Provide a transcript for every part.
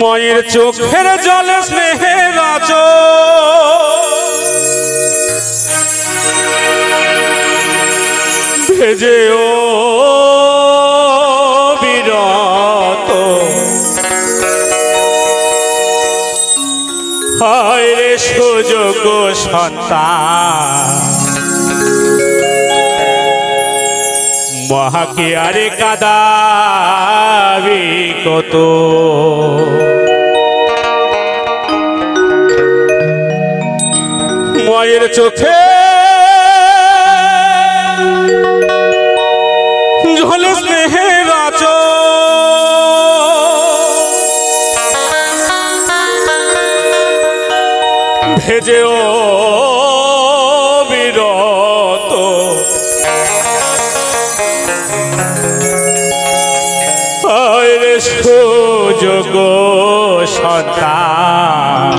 মায়ের চোখের জলে স্নেহের ভেজে ও বিরত। হায় রে সুযোগ সন্তান। মহাকে আরে কাদাবি কত? মায়ের চোখে ঝলে স্নেহের আচ ভেজেও আরে সুযোগ সন্তান।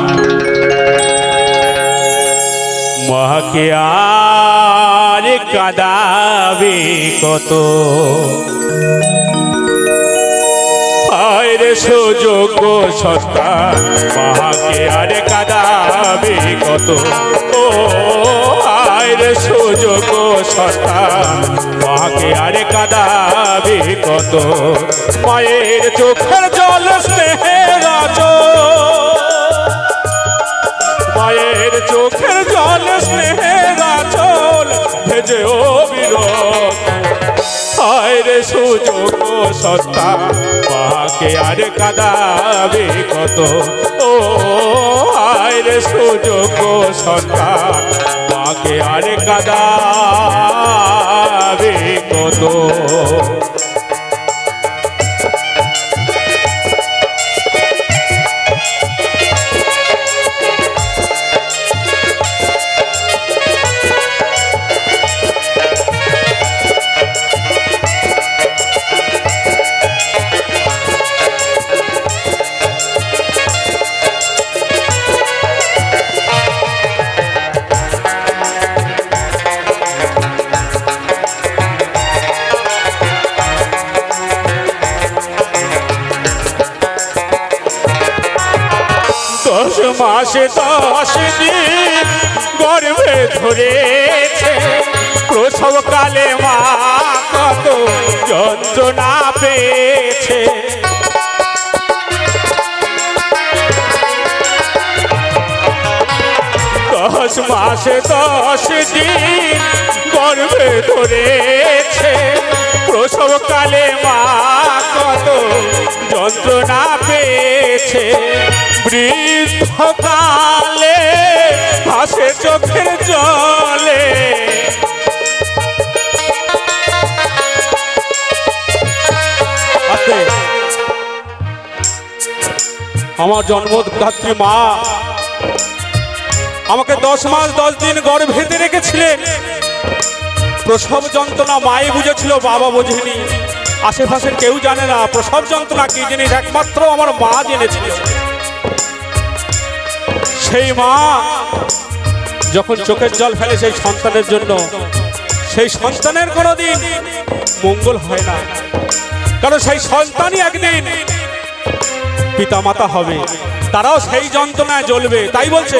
মহাকে আর কাদাবে কত? আরে সুযোগ সন্তান মহাকে আর কাদাবে কত? ও আরে সুযোগ সন্তান। মাকে আরে কাদাবে কত? মায়ের চোখের জল স্নেহের মায়ের চোখের জল স্নেহের আচল, ভেজে ও আরে সুযোগ সত্তা মাকে আর কাদাবে কত? ও আরে সুযোগ সত্তা মাকে আর কাদাবে কত মাসে দশ দিন গর্ভে ধরেছে। প্রসবকালে মা কত যন্ত্রণা পেয়েছে। দশ মাসে দশ দিন গর্ভে ধরেছে। প্রসবকালে মা কত যন্ত্রণা পেয়েছে। বৃদ্ধকালে হাসে চোখের জলে। আমার জন্মদাত্রী মা আমাকে দশ মাস দশ দিন গড় গর্ভেতে রেখেছিলেন। প্রসব যন্ত্রণা মাই বুঝেছিল, বাবা বোঝেনি। আশেপাশের কেউ জানে না, প্রসব যন্ত্রণা কি জিনিস? একমাত্র আমার মা জেনেছিল। সেই মা যখন চোখের জল ফেলে সেই সন্তানের জন্য, সেই সন্তানের কোনোদিন মঙ্গল হয় না। কারণ সেই সন্তানই একদিন পিতা মাতা হবে, তারাও সেই যন্ত্রণায় জ্বলবে, তাই বলছে।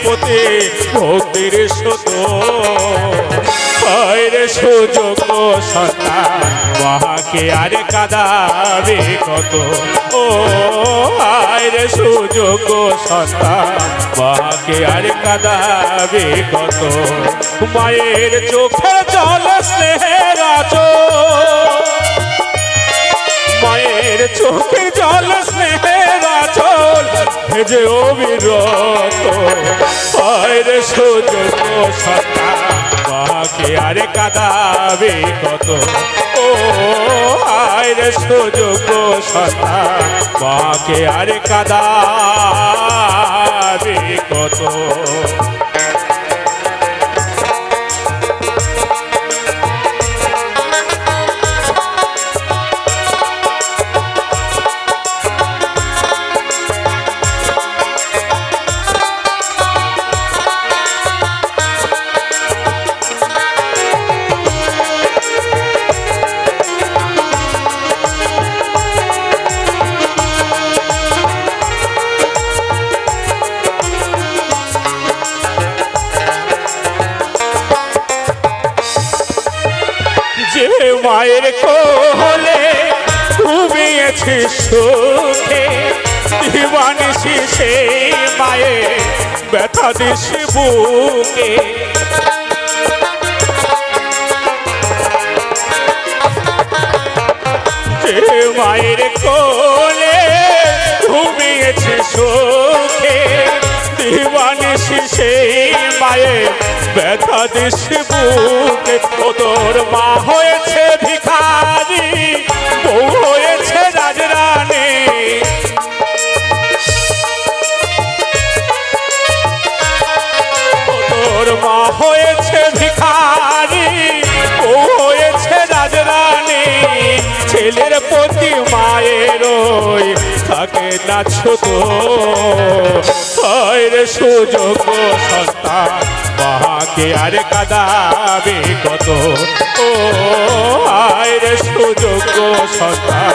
প্রতি ভক্তির সুত। পায়ের সুযোগ সন্তান মাকে আর কাদাবে কত? ও আয়ের সুযোগ সন্তান মাকে আর কাদাবে কত? মায়ের চোখের জল স্নেহের আচর মায়ের চোখের জল ভেজে অবিরত। পায়ের সুযোগ সতা মাকে আরে কাদাবে কত? ও আয়ের সুযোগ সতা মাকে আরে কাদাবে কত? ঘুমিয়েছে সুখে দিবানিসি সেই মায়ে ব্যথা দিস বুকে। মায়ের কোলে ঘুমিয়েছে সুখে দিবানিসি সেই মায়ে ব্যথা দিস বুকে। তোর মা হয়েছে ভিখারি ও হয়েছে রাজরানী, ছেলের প্রতি মায়ের থাকে না ছোট। সুযোগ সন্তান মাকে আর কাদাবে কত? ও রে সুযোগ সন্তান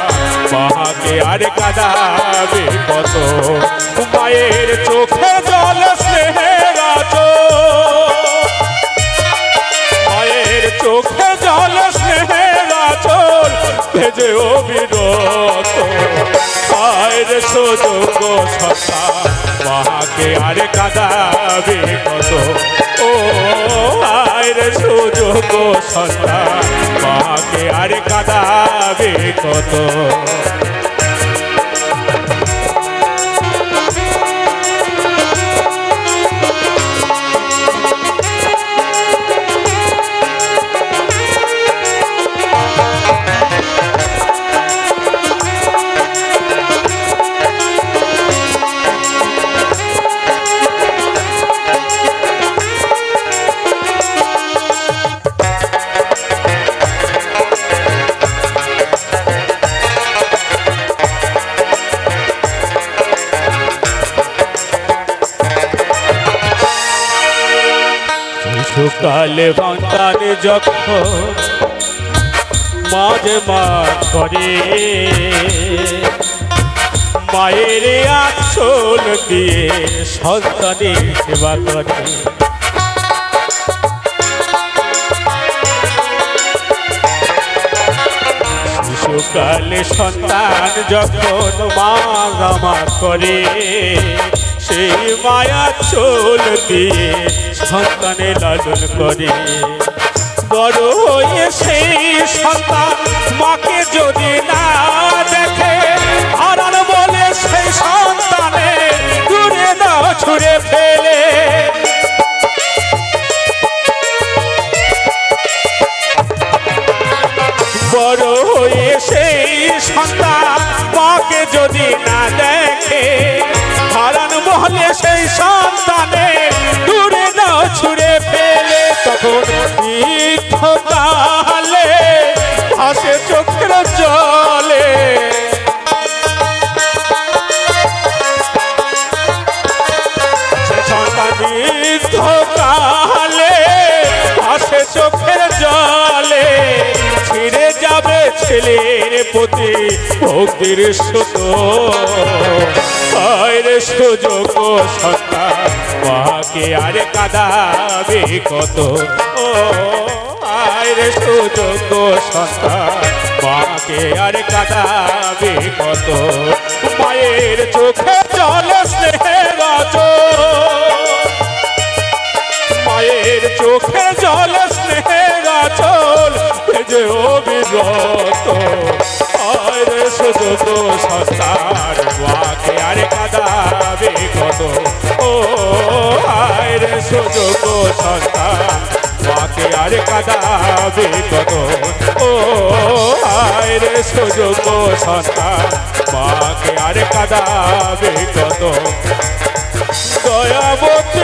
মাকে আর কাদাবে কত? মায়ের চোখে জল চোখে জল, স্নেহের আচল, ভেজে অবিরত। আয়ের সুযোগ সত্তা, মাকে আরে কাদাবে কত? ও আয়ের সুযোগ সত্তা, মাকে আরে কাদাবে কত? সকালে সন্তানে যখন মাঝে মাঠ করে। মায়ের আচল দিয়ে সন্তানের সেবা করে। শিশুকালে সন্তান যখন মা করে সেই মায়া চোল দিয়ে সন্তানে লালন করে। বড় হয়ে সেই সন্তান মাকে যদি না দেখে, হারান বলে সেই সন্তানে দূরে দাও, ছুড়ে ফেলে। বড় হয়ে সেই সন্তান মাকে যদি না দেখে সেই সন্তানে ভক্তির সুত আয়ের সুযোগ সত্তা মাকে আর কাদাবে কত? ও আয়ের সুযোগ সত্তা মাকে আর কাদাবে কত? মায়ের চোখে জল স্নেহের মায়ের চোখে জল স্নেহের আচল ভেজে অবিরত। আরে সুযোগ সস্তার মাকে আরে কাদাবে কত? ও আরে সুযোগ সস্তার মাকে আরে কাদাবে কত? ও আরে সুযোগ সস্তার মাকে আরে কাদাবে কত? দয়াবত